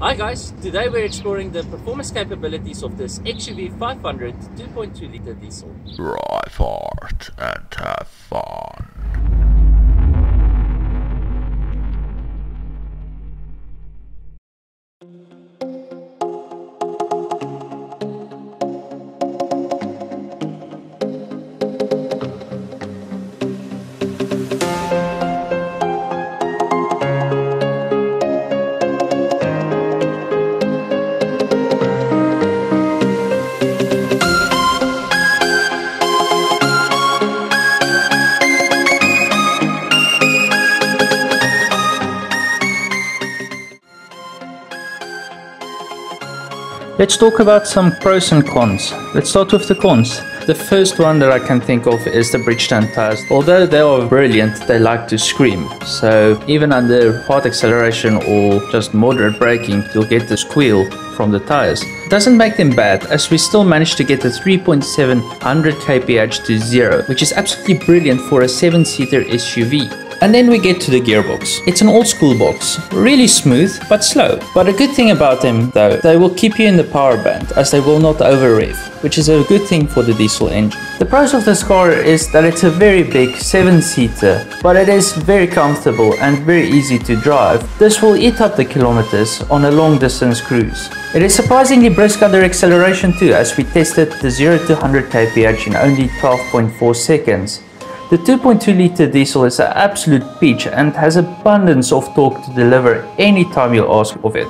Hi guys, today we're exploring the performance capabilities of this XUV 500 2.2 litre diesel. Drive hard and have fun. Let's talk about some pros and cons. Let's start with the cons. The first one that I can think of is the Bridgestone tires. Although they are brilliant, they like to scream. So even under hard acceleration or just moderate braking, you'll get the squeal from the tires. Doesn't make them bad as we still managed to get the 3.700 kph to zero, which is absolutely brilliant for a 7-seater SUV. And then we get to the gearbox. It's an old school box, really smooth but slow. But a good thing about them though, they will keep you in the power band as they will not over rev, which is a good thing for the diesel engine. The pros of this car is that it's a very big 7 seater, but it is very comfortable and very easy to drive. This will eat up the kilometers on a long distance cruise. It is surprisingly brisk under acceleration too as we tested the 0 to 100 kph in only 12.4 seconds. The 2.2 litre diesel is an absolute peach and has abundance of torque to deliver any time you ask of it.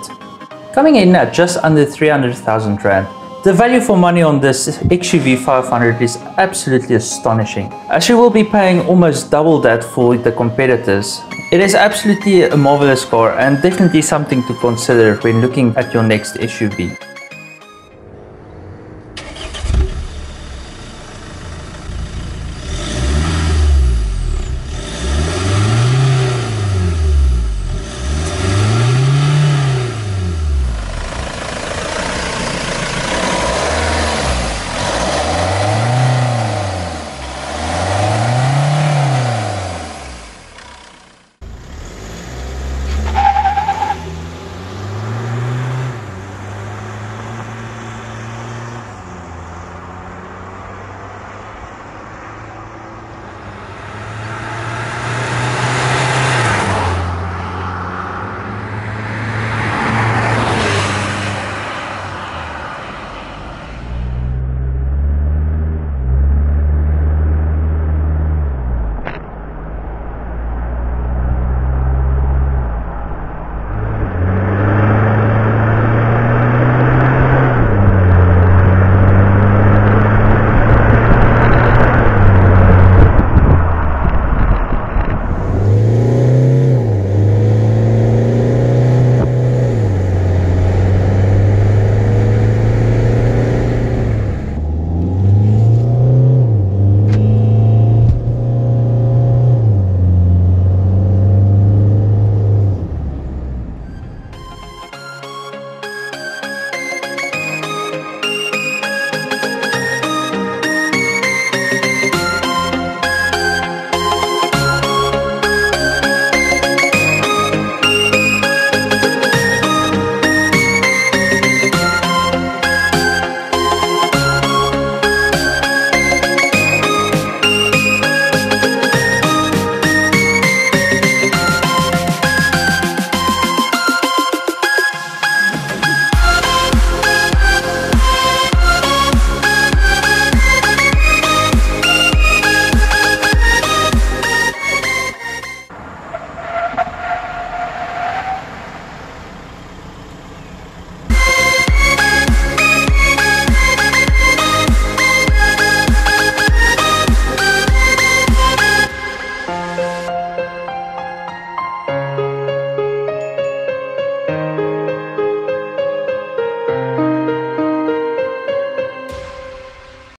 Coming in at just under 300,000 Rand, the value for money on this XUV 500 is absolutely astonishing, as you will be paying almost double that for the competitors. It is absolutely a marvelous car and definitely something to consider when looking at your next SUV.